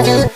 do